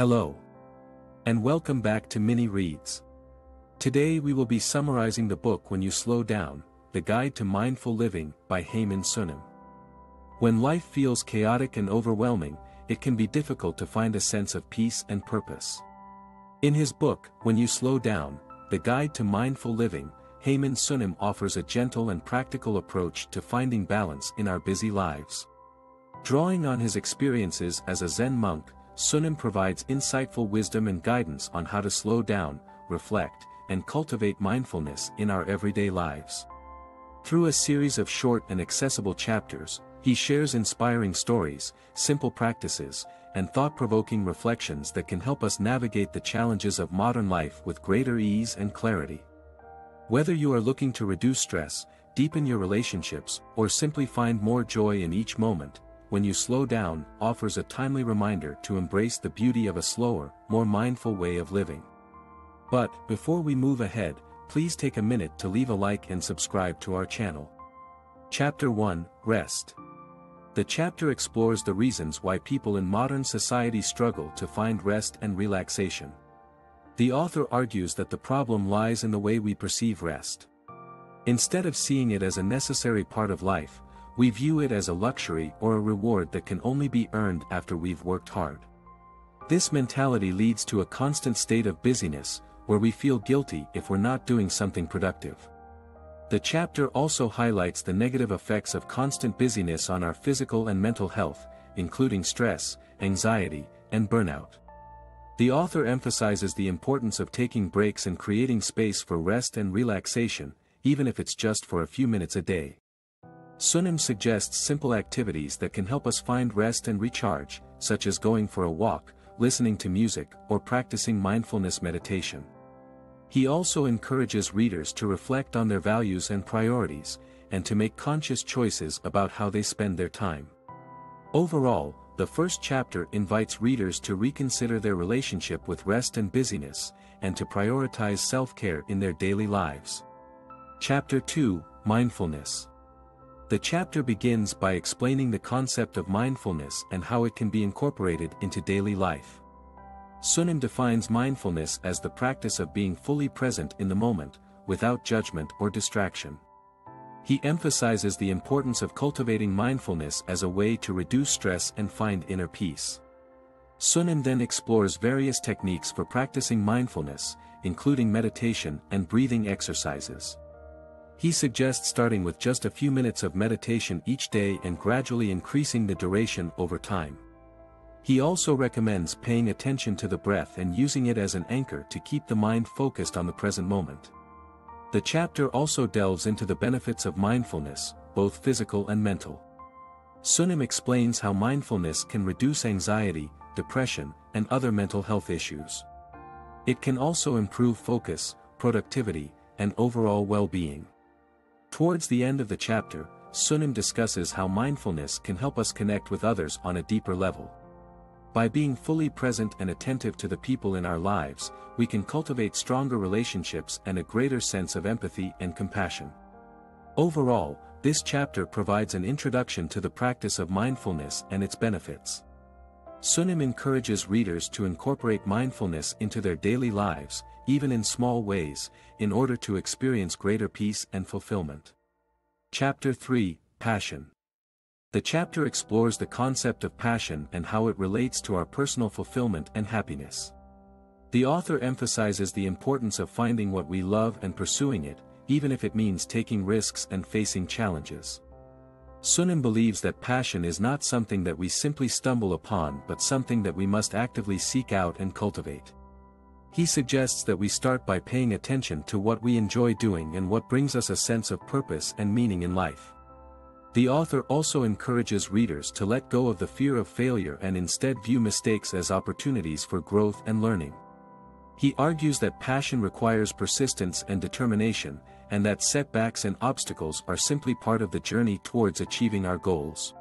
Hello. And welcome back to Mini Reads. Today we will be summarizing the book When You Slow Down, The Guide to Mindful Living by Haemin Sunim. When life feels chaotic and overwhelming, it can be difficult to find a sense of peace and purpose. In his book, When You Slow Down, The Guide to Mindful Living, Haemin Sunim offers a gentle and practical approach to finding balance in our busy lives. Drawing on his experiences as a Zen monk, Sunim provides insightful wisdom and guidance on how to slow down, reflect, and cultivate mindfulness in our everyday lives. Through a series of short and accessible chapters, he shares inspiring stories, simple practices, and thought-provoking reflections that can help us navigate the challenges of modern life with greater ease and clarity. Whether you are looking to reduce stress, deepen your relationships, or simply find more joy in each moment, when you slow down, offers a timely reminder to embrace the beauty of a slower, more mindful way of living. But, before we move ahead, please take a minute to leave a like and subscribe to our channel. Chapter 1, Rest. The chapter explores the reasons why people in modern society struggle to find rest and relaxation. The author argues that the problem lies in the way we perceive rest. Instead of seeing it as a necessary part of life, we view it as a luxury or a reward that can only be earned after we've worked hard. This mentality leads to a constant state of busyness, where we feel guilty if we're not doing something productive. The chapter also highlights the negative effects of constant busyness on our physical and mental health, including stress, anxiety, and burnout. The author emphasizes the importance of taking breaks and creating space for rest and relaxation, even if it's just for a few minutes a day. Sunim suggests simple activities that can help us find rest and recharge, such as going for a walk, listening to music, or practicing mindfulness meditation. He also encourages readers to reflect on their values and priorities, and to make conscious choices about how they spend their time. Overall, the first chapter invites readers to reconsider their relationship with rest and busyness, and to prioritize self-care in their daily lives. Chapter 2, Mindfulness. The chapter begins by explaining the concept of mindfulness and how it can be incorporated into daily life. Sunim defines mindfulness as the practice of being fully present in the moment, without judgment or distraction. He emphasizes the importance of cultivating mindfulness as a way to reduce stress and find inner peace. Sunim then explores various techniques for practicing mindfulness, including meditation and breathing exercises. He suggests starting with just a few minutes of meditation each day and gradually increasing the duration over time. He also recommends paying attention to the breath and using it as an anchor to keep the mind focused on the present moment. The chapter also delves into the benefits of mindfulness, both physical and mental. Sunim explains how mindfulness can reduce anxiety, depression, and other mental health issues. It can also improve focus, productivity, and overall well-being. Towards the end of the chapter, Sunim discusses how mindfulness can help us connect with others on a deeper level. By being fully present and attentive to the people in our lives, we can cultivate stronger relationships and a greater sense of empathy and compassion. Overall, this chapter provides an introduction to the practice of mindfulness and its benefits. Sunim encourages readers to incorporate mindfulness into their daily lives, even in small ways, in order to experience greater peace and fulfillment. Chapter 3 Passion the chapter explores the concept of passion and how it relates to our personal fulfillment and happiness. The author emphasizes the importance of finding what we love and pursuing it, even if it means taking risks and facing challenges. Sunim believes that passion is not something that we simply stumble upon but something that we must actively seek out and cultivate. He suggests that we start by paying attention to what we enjoy doing and what brings us a sense of purpose and meaning in life. The author also encourages readers to let go of the fear of failure and instead view mistakes as opportunities for growth and learning. He argues that passion requires persistence and determination, and that setbacks and obstacles are simply part of the journey towards achieving our goals.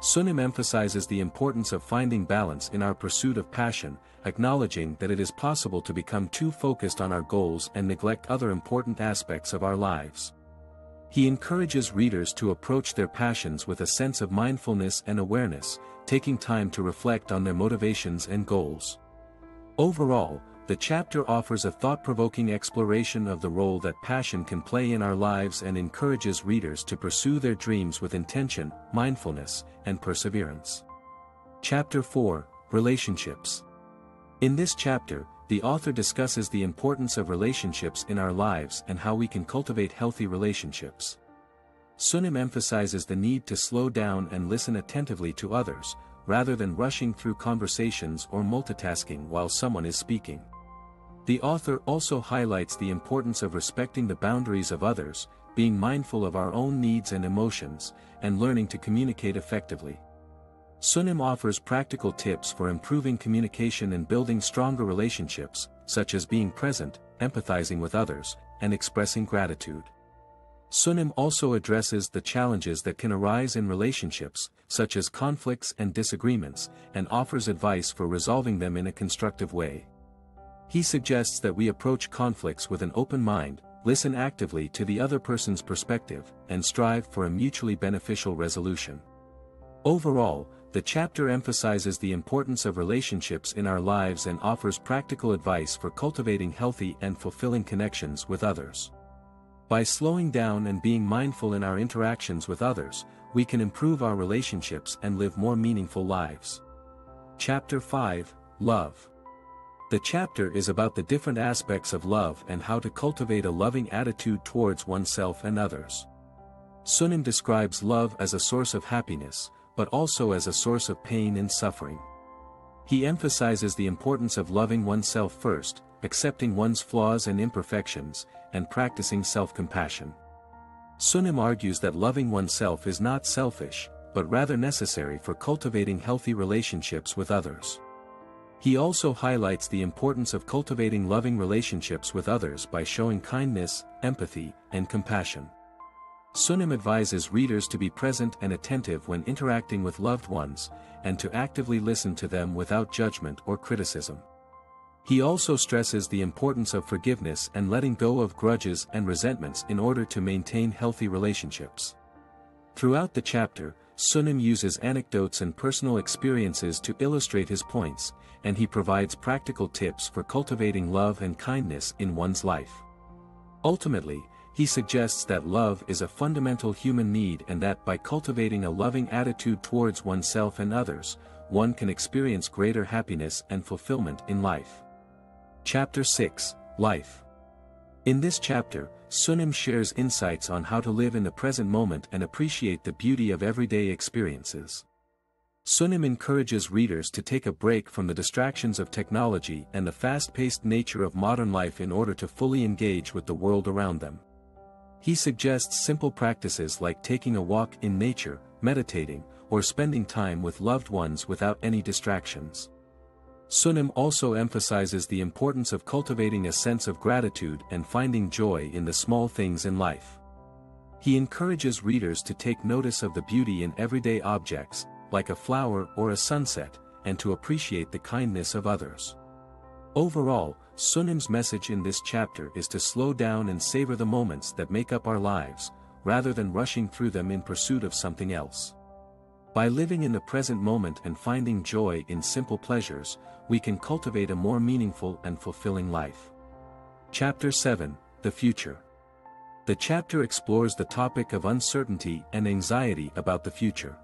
Sunim emphasizes the importance of finding balance in our pursuit of passion, acknowledging that it is possible to become too focused on our goals and neglect other important aspects of our lives. He encourages readers to approach their passions with a sense of mindfulness and awareness, taking time to reflect on their motivations and goals. Overall, the chapter offers a thought-provoking exploration of the role that passion can play in our lives and encourages readers to pursue their dreams with intention, mindfulness, and perseverance. Chapter 4, Relationships. In this chapter, the author discusses the importance of relationships in our lives and how we can cultivate healthy relationships. Sunim emphasizes the need to slow down and listen attentively to others, rather than rushing through conversations or multitasking while someone is speaking. The author also highlights the importance of respecting the boundaries of others, being mindful of our own needs and emotions, and learning to communicate effectively. Sunim offers practical tips for improving communication and building stronger relationships, such as being present, empathizing with others, and expressing gratitude. Sunim also addresses the challenges that can arise in relationships, such as conflicts and disagreements, and offers advice for resolving them in a constructive way. He suggests that we approach conflicts with an open mind, listen actively to the other person's perspective, and strive for a mutually beneficial resolution. Overall, the chapter emphasizes the importance of relationships in our lives and offers practical advice for cultivating healthy and fulfilling connections with others. By slowing down and being mindful in our interactions with others, we can improve our relationships and live more meaningful lives. Chapter 5 Love The chapter is about the different aspects of love and how to cultivate a loving attitude towards oneself and others. Sunim describes love as a source of happiness, but also as a source of pain and suffering. He emphasizes the importance of loving oneself first, accepting one's flaws and imperfections, and practicing self-compassion. Sunim argues that loving oneself is not selfish, but rather necessary for cultivating healthy relationships with others. He also highlights the importance of cultivating loving relationships with others by showing kindness, empathy, and compassion. Sunim advises readers to be present and attentive when interacting with loved ones, and to actively listen to them without judgment or criticism. He also stresses the importance of forgiveness and letting go of grudges and resentments in order to maintain healthy relationships. Throughout the chapter, Sunim uses anecdotes and personal experiences to illustrate his points, and he provides practical tips for cultivating love and kindness in one's life. Ultimately, he suggests that love is a fundamental human need and that by cultivating a loving attitude towards oneself and others, one can experience greater happiness and fulfillment in life. Chapter 6 Life In this chapter, Sunim shares insights on how to live in the present moment and appreciate the beauty of everyday experiences. Sunim encourages readers to take a break from the distractions of technology and the fast-paced nature of modern life in order to fully engage with the world around them. He suggests simple practices like taking a walk in nature, meditating, or spending time with loved ones without any distractions. Sunim also emphasizes the importance of cultivating a sense of gratitude and finding joy in the small things in life. He encourages readers to take notice of the beauty in everyday objects, like a flower or a sunset, and to appreciate the kindness of others. Overall, Sunim's message in this chapter is to slow down and savor the moments that make up our lives, rather than rushing through them in pursuit of something else. By living in the present moment and finding joy in simple pleasures, we can cultivate a more meaningful and fulfilling life. Chapter 7 The Future The chapter explores the topic of uncertainty and anxiety about the future.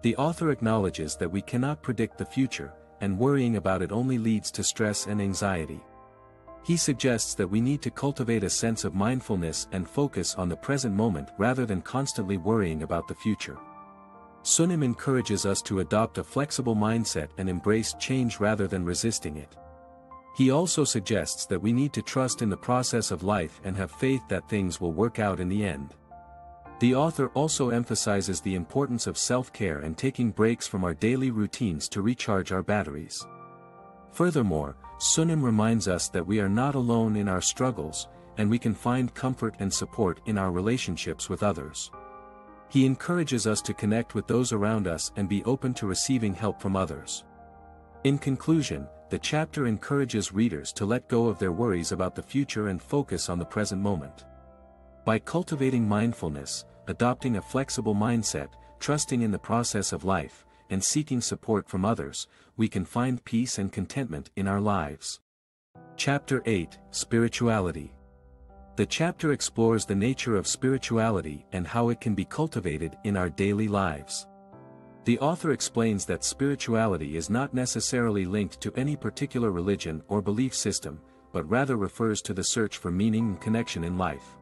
The author acknowledges that we cannot predict the future, and worrying about it only leads to stress and anxiety. He suggests that we need to cultivate a sense of mindfulness and focus on the present moment rather than constantly worrying about the future. Sunim encourages us to adopt a flexible mindset and embrace change rather than resisting it. He also suggests that we need to trust in the process of life and have faith that things will work out in the end. The author also emphasizes the importance of self-care and taking breaks from our daily routines to recharge our batteries. Furthermore, Sunim reminds us that we are not alone in our struggles, and we can find comfort and support in our relationships with others. He encourages us to connect with those around us and be open to receiving help from others. In conclusion, the chapter encourages readers to let go of their worries about the future and focus on the present moment. By cultivating mindfulness, adopting a flexible mindset, trusting in the process of life, and seeking support from others, we can find peace and contentment in our lives. Chapter 8 Spirituality The chapter explores the nature of spirituality and how it can be cultivated in our daily lives. The author explains that spirituality is not necessarily linked to any particular religion or belief system, but rather refers to the search for meaning and connection in life.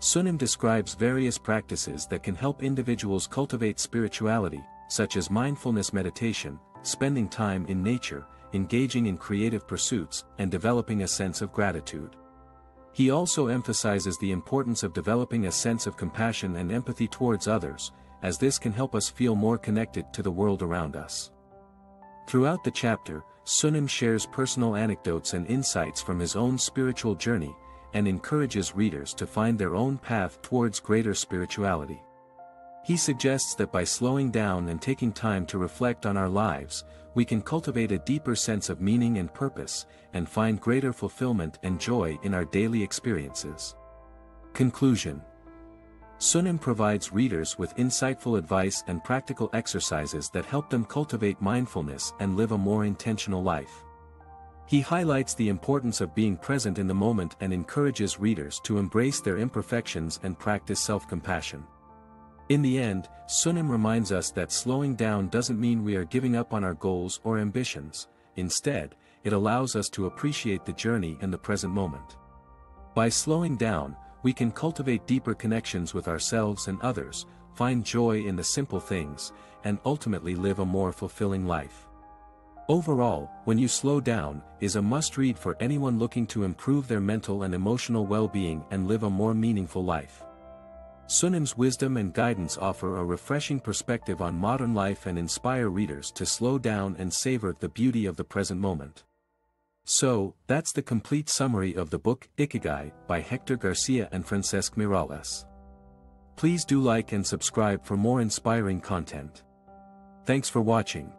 Sunim describes various practices that can help individuals cultivate spirituality, such as mindfulness meditation, spending time in nature, engaging in creative pursuits, and developing a sense of gratitude. He also emphasizes the importance of developing a sense of compassion and empathy towards others, as this can help us feel more connected to the world around us. Throughout the chapter, Sunim shares personal anecdotes and insights from his own spiritual journey, and encourages readers to find their own path towards greater spirituality. He suggests that by slowing down and taking time to reflect on our lives, we can cultivate a deeper sense of meaning and purpose, and find greater fulfillment and joy in our daily experiences. Conclusion Sunim provides readers with insightful advice and practical exercises that help them cultivate mindfulness and live a more intentional life. He highlights the importance of being present in the moment and encourages readers to embrace their imperfections and practice self-compassion. In the end, Sunim reminds us that slowing down doesn't mean we are giving up on our goals or ambitions, instead, it allows us to appreciate the journey and the present moment. By slowing down, we can cultivate deeper connections with ourselves and others, find joy in the simple things, and ultimately live a more fulfilling life. Overall, When You Slow Down, is a must-read for anyone looking to improve their mental and emotional well-being and live a more meaningful life. Sunim's wisdom and guidance offer a refreshing perspective on modern life and inspire readers to slow down and savor the beauty of the present moment. So, that's the complete summary of the book Ikigai by Hector Garcia and Francesc Miralles. Please do like and subscribe for more inspiring content. Thanks for watching.